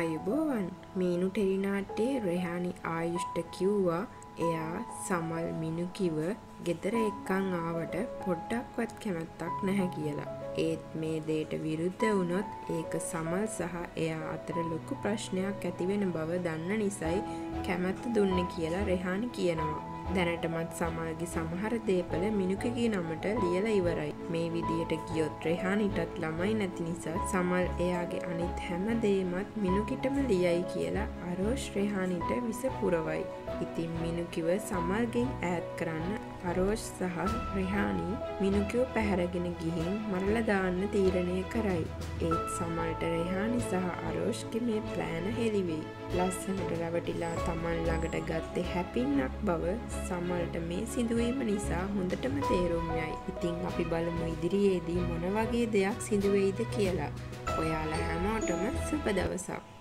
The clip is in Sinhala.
ආයුබෝවන් මීනු ටෙලිනාට්ටේ රෙහානි ආයුෂ්ට කිව්වා එයා සමල් මිනුකිව ගෙදර එක්කං ආවට පොඩ්ඩක්වත් කැමැත්තක් නැහැ කියලා. ඒත් මේ දේට විරුද්ධ වුණොත් ඒක සමල් සහ එයා අතර ලොකු ප්‍රශ්නයක් ඇතිවෙන බව දන්න නිසයි කැමැත්ත දුන්න කියලා රෙහානි කියනවා. දැනටමත් සමල්ගේ සමහර දේපල මිනුකගේ නමට ලියල ඉවරයි. මේ විදියට ගියොත් රෙහානිටත් ළමයි නැති නිසා සමල් එයාගේ අනිත් හැම දේමත් මිනුකිටම ලියයි කියලා අරෝෂ් රෙහානිට විස පුරවයි. ඉතින් මිනුකිව සමල්ගෙන් ඈත් කරන්න අරෝෂ් සහ රෙහානි මිනුකිව පැහැරගෙන ගිහින් මරල දාන්න තීරණය කරයි. ඒත් සමල්ට රෙහානි සහ අරෝෂ්ගේ මේ ප්ලෑන හෙළිවෙයි. ලස්සනට රැවටිලා තමන් ළඟට ගත්තේ හැපින්නක් බව සමල්ට මේ සිදුවීම නිසා හොඳටම තේරුම් යයි. ඉතිං අපි බලමු ඉදිරියේදී මොන වගේ දෙයක් සිදුවෙයිද කියලා. ඔයාලා හැමෝටම සුප දවසක්.